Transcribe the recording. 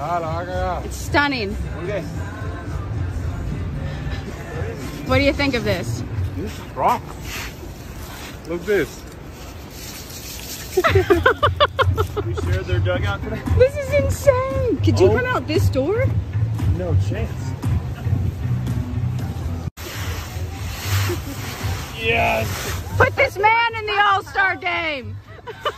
It's stunning. What do you think of this? This is rock. Look this. We their dugout today? This is insane. Could you Oh. come out this door? No chance. Yes. Put this man in the All-Star game.